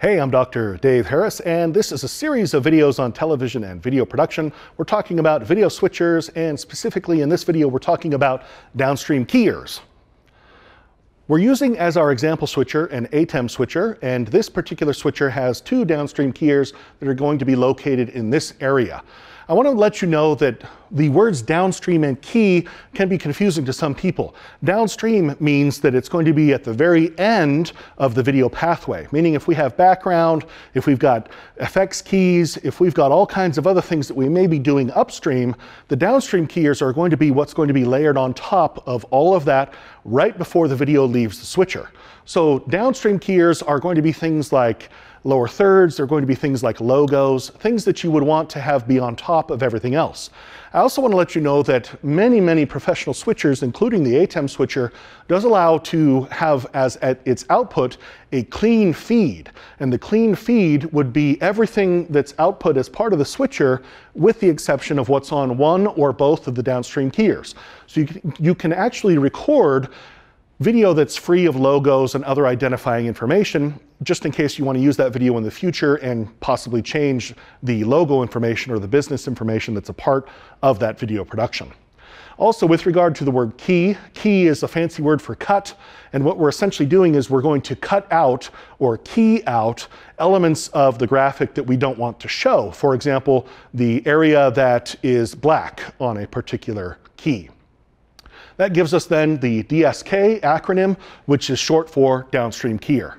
Hey, I'm Dr. Dave Harris, and this is a series of videos on television and video production. We're talking about video switchers, and specifically in this video, we're talking about downstream keyers. We're using as our example switcher an ATEM switcher, and this particular switcher has two downstream keyers that are going to be located in this area. I want to let you know that the words downstream and key can be confusing to some people. Downstream means that it's going to be at the very end of the video pathway, meaning if we have background, if we've got effects keys, if we've got all kinds of other things that we may be doing upstream, the downstream keyers are going to be what's going to be layered on top of all of that right before the video leaves the switcher. So downstream keyers are going to be things like lower thirds, they're going to be things like logos, things that you would want to have be on top of everything else. I also want to let you know that many, many professional switchers, including the ATEM switcher, does allow to have as at its output a clean feed. And the clean feed would be everything that's output as part of the switcher with the exception of what's on one or both of the downstream keyers. So you can, you can actually record video that's free of logos and other identifying information, just in case you want to use that video in the future and possibly change the logo information or the business information that's a part of that video production. Also, with regard to the word key, key is a fancy word for cut. And what we're essentially doing is we're going to cut out or key out elements of the graphic that we don't want to show. For example, the area that is black on a particular key. That gives us then the DSK acronym, which is short for downstream keyer.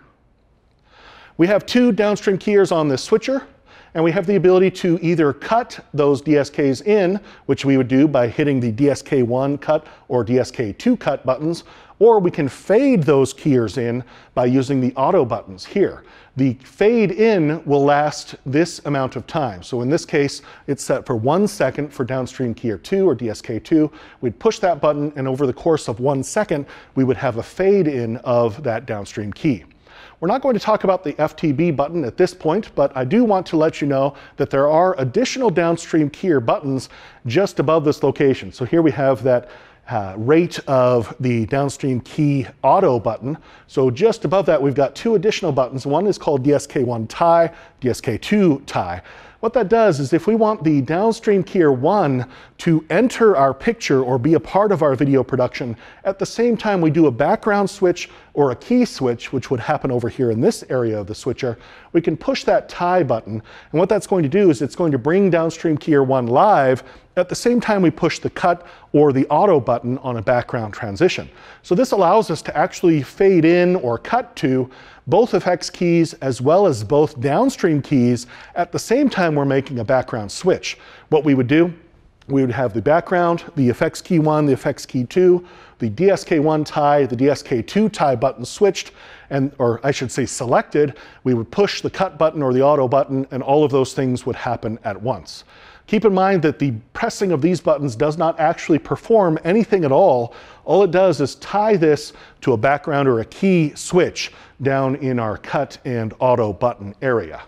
We have two downstream keyers on this switcher, and we have the ability to either cut those DSKs in, which we would do by hitting the DSK1 cut or DSK2 cut buttons, or we can fade those keyers in by using the auto buttons here. The fade in will last this amount of time. So in this case, it's set for one second for downstream keyer 2 or DSK2. We'd push that button and over the course of one second, we would have a fade in of that downstream key. We're not going to talk about the FTB button at this point, but I do want to let you know that there are additional downstream keyer buttons just above this location. So here we have that uh, rate of the downstream key auto button. So just above that, we've got two additional buttons. One is called DSK1 tie, DSK2 tie. What that does is if we want the downstream keyer 1 to enter our picture or be a part of our video production, at the same time we do a background switch or a key switch, which would happen over here in this area of the switcher, we can push that tie button. And what that's going to do is it's going to bring downstream keyer 1 live at the same time we push the cut or the auto button on a background transition. So this allows us to actually fade in or cut to both effects keys as well as both downstream keys at the same time we're making a background switch. What we would do, we would have the background, the effects key 1, the effects key 2, the DSK1 tie, the DSK2 tie button switched, and or I should say selected, we would push the cut button or the auto button and all of those things would happen at once. Keep in mind that the pressing of these buttons does not actually perform anything at all. All it does is tie this to a background or a key switch down in our cut and auto button area.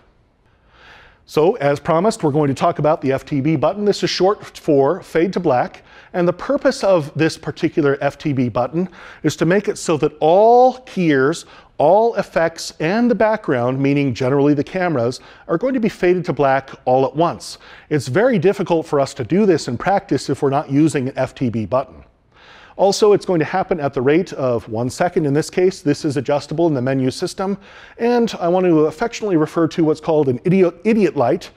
So as promised, we're going to talk about the FTB button. This is short for fade to black. And the purpose of this particular FTB button is to make it so that all keyers, all effects, and the background, meaning generally the cameras, are going to be faded to black all at once. It's very difficult for us to do this in practice if we're not using an FTB button. Also, it's going to happen at the rate of one second in this case. This is adjustable in the menu system. And I want to affectionately refer to what's called an idiot, idiot light.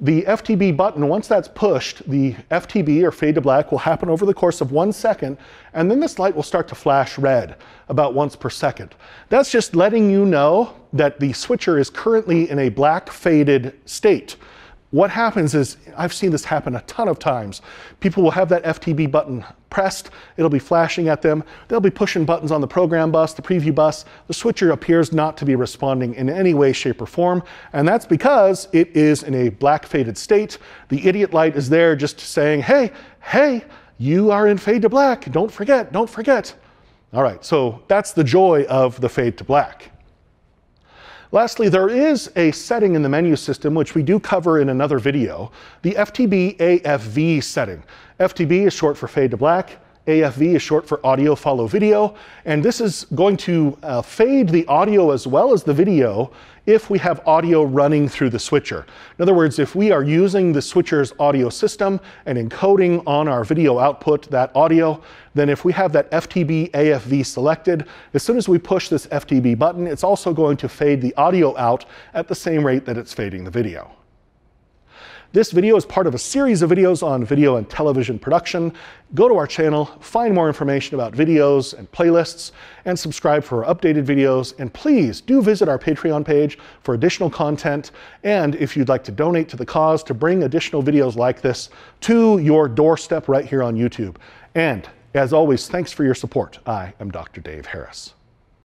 The FTB button, once that's pushed, the FTB or fade to black will happen over the course of one second, and then this light will start to flash red about once per second. That's just letting you know that the switcher is currently in a black faded state. What happens is, I've seen this happen a ton of times. People will have that FTB button pressed, it'll be flashing at them, they'll be pushing buttons on the program bus, the preview bus, the switcher appears not to be responding in any way, shape, or form, and that's because it is in a black faded state. The idiot light is there just saying, hey, hey, you are in fade to black, don't forget, don't forget. All right, so that's the joy of the fade to black. Lastly, there is a setting in the menu system, which we do cover in another video, the FTB AFV setting. FTB is short for fade to black, AFV is short for audio follow video, and this is going to uh, fade the audio as well as the video if we have audio running through the switcher. In other words, if we are using the switcher's audio system and encoding on our video output that audio, then if we have that FTB AFV selected, as soon as we push this FTB button, it's also going to fade the audio out at the same rate that it's fading the video. This video is part of a series of videos on video and television production. Go to our channel, find more information about videos and playlists, and subscribe for updated videos. And please do visit our Patreon page for additional content. And if you'd like to donate to the cause to bring additional videos like this to your doorstep right here on YouTube. And as always, thanks for your support. I am Dr. Dave Harris.